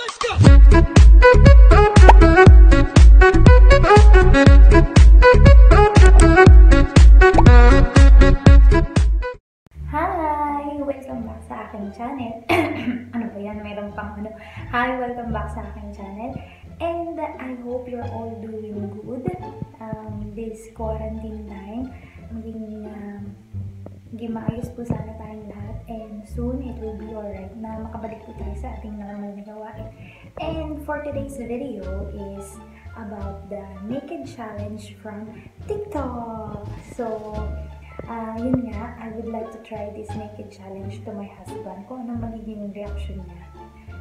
Hi! Welcome back sa aking channel. ano ba yan? Mayroon pang ano. Hi! Welcome back sa aking channel. And I hope you're all doing good. Um, this quarantine time, maging, um, maging maayos po sana tayong lahat. And soon, it will be alright na makabalik po tayo sa ating normal na. For today's video is about the naked challenge from TikTok. So, Ah, yun nga, I would like to try this naked challenge to my husband kung anong magiging reaction niya.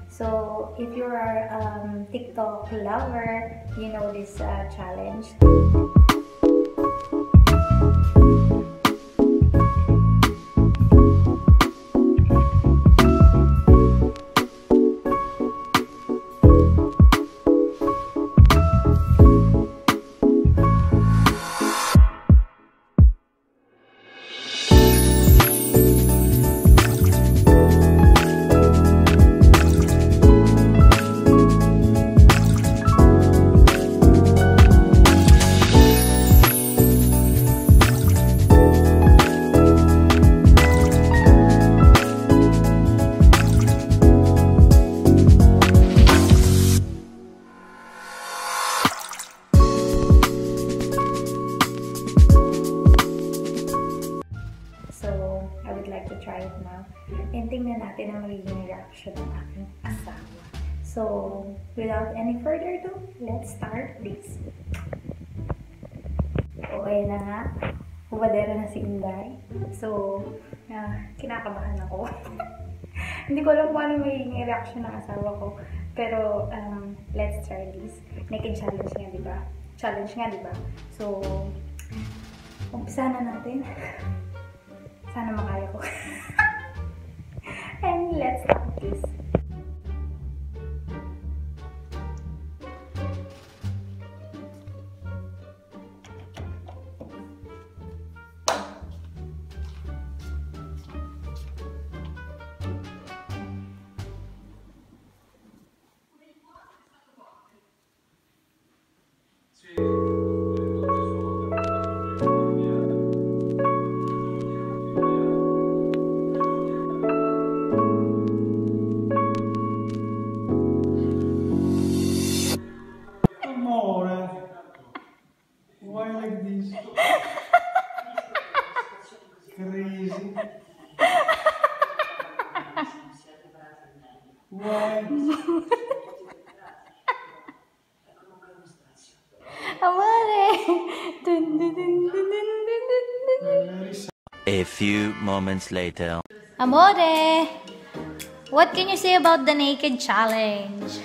So, if you are um, TikTok lover, you know this uh, challenge. Try it now. And tingnan natin ang magiging reaction ng aking asawa. So, without any further ado, let's start this. Okay na nga. Hubadera na si Inday. So, ah, kinakabahan ako. Hindi ko alam kung ano magiging reaction ng asawa ko. Pero, um, let's try this. Naked challenge nga, di ba? Challenge nga, di ba? So, umpisa na natin. Sana makaya ko. And let's start this. Very sad. A few moments later. Amore! What can you say about the naked challenge?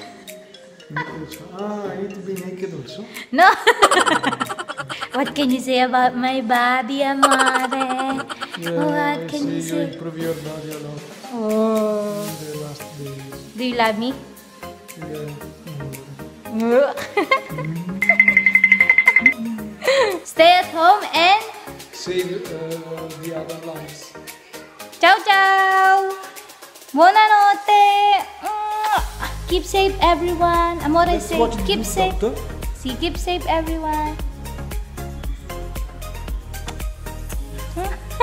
Ah, I need to be naked also. No! what can you say about my body, Amore? Oh, can see you improve your a lot. Oh. In the last days. Do you love me? Yeah. Stay at home and save uh, the other lives. Ciao ciao. Buonanotte. Keep safe everyone. Amore safe. Keep safe. Doctor. See, keep safe everyone. Huh?